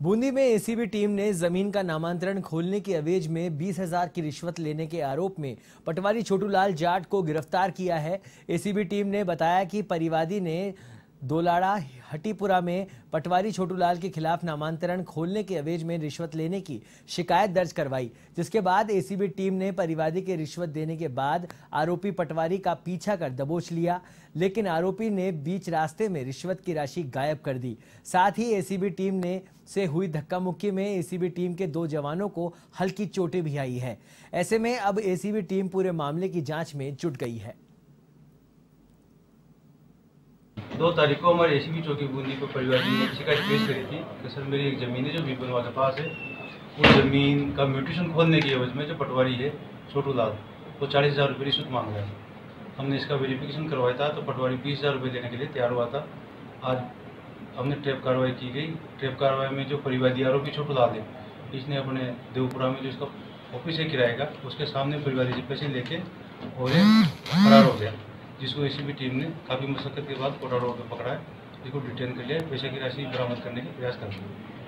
बूंदी में ACB team ने ज़मीन का नामांतरण खोलने के अवेज में बीस हज़ार की रिश्वत लेने के आरोप में पटवारी छोटूलाल जाट को गिरफ़्तार किया है। एसीबी टीम ने बताया कि परिवादी ने दोलाड़ा हटीपुरा में पटवारी छोटूलाल के खिलाफ नामांतरण खोलने के अवेज में रिश्वत लेने की शिकायत दर्ज करवाई, जिसके बाद एसीबी टीम ने परिवादी के रिश्वत देने के बाद आरोपी पटवारी का पीछा कर दबोच लिया, लेकिन आरोपी ने बीच रास्ते में रिश्वत की राशि गायब कर दी। साथ ही एसीबी टीम ने से हुई धक्का मुक्की में एसीबी टीम के दो जवानों को हल्की चोटें भी आई है। ऐसे में अब एसीबी टीम पूरे मामले की जाँच में जुट गई है। दो तारीख को हमारे एसीबी चौकी बूंदी पर परिवार ने शिकायत पेश करी थी कि सर, मेरी एक ज़मीन है जो बीपनवा के पास है। उस ज़मीन का म्यूटेशन खोलने की एवज में जो पटवारी है, छोटू लाल, वो चालीस हज़ार रुपये रिश्वत मांग रहा है। हमने इसका वेरिफिकेशन करवाया था तो पटवारी बीस हज़ार रुपये देने के लिए तैयार हुआ था। आज हमने ट्रैप कार्रवाई की गई। ट्रैप कार्रवाई में जो परिवादी आरोपी छोटू लाल है, इसने अपने देवपुरा में जो इसका ऑफ़िस है किराए का, उसके सामने परिवादी से पैसे लेके और फरार हो गया। जिसको एसीबी टीम ने काफ़ी मशक्कत के बाद कोटा रोड पर पकड़ा है। इसको डिटेन कर लिया पैसे की राशि बरामद करने का प्रयास कर रही है।